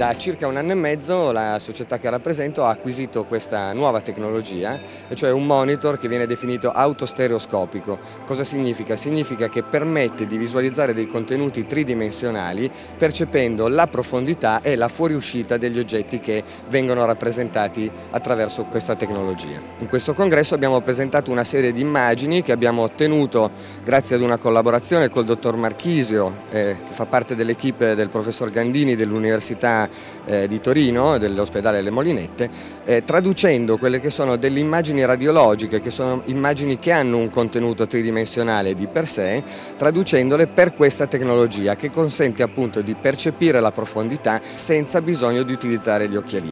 Da circa un anno e mezzo la società che rappresento ha acquisito questa nuova tecnologia, cioè un monitor che viene definito autostereoscopico. Cosa significa? Significa che permette di visualizzare dei contenuti tridimensionali percependo la profondità e la fuoriuscita degli oggetti che vengono rappresentati attraverso questa tecnologia. In questo congresso abbiamo presentato una serie di immagini che abbiamo ottenuto grazie ad una collaborazione col dottor Marchisio, eh, che fa parte dell'equipe del professor Gandini dell'Università eh, di Torino, dell'ospedale Le Molinette, eh, traducendo quelle che sono delle immagini radiologiche, che sono immagini che hanno un contenuto tridimensionale di per sé, traducendole per questa tecnologia che consente appunto di percepire la profondità senza bisogno di utilizzare gli occhiali.